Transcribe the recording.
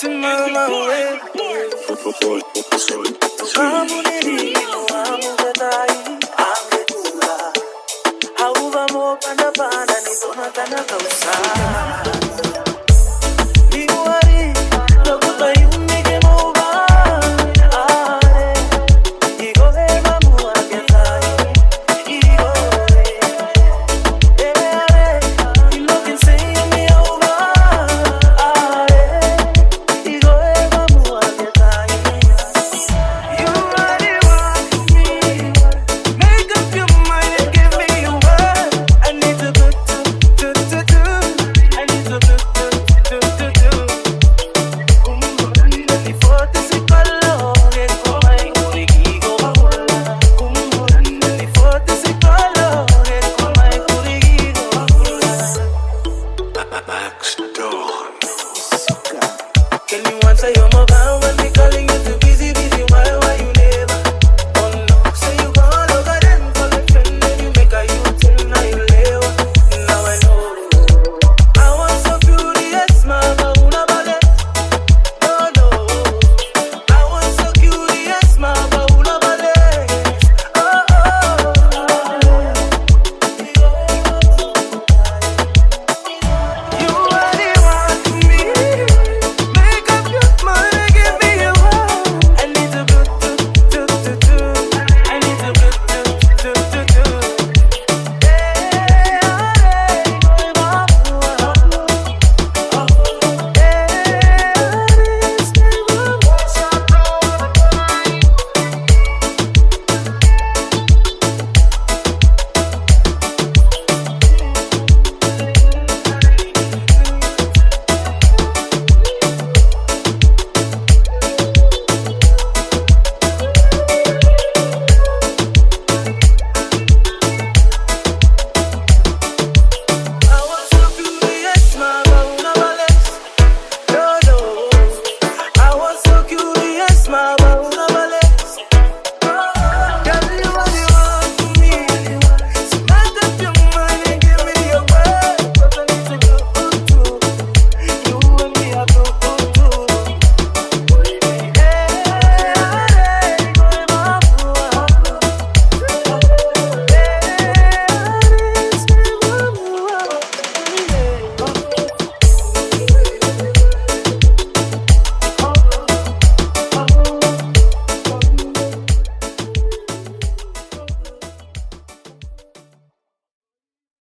simama wewe Hamu nilimo, hamu kadai, angekula. Hauvamo panda panda, nizona kana kausa.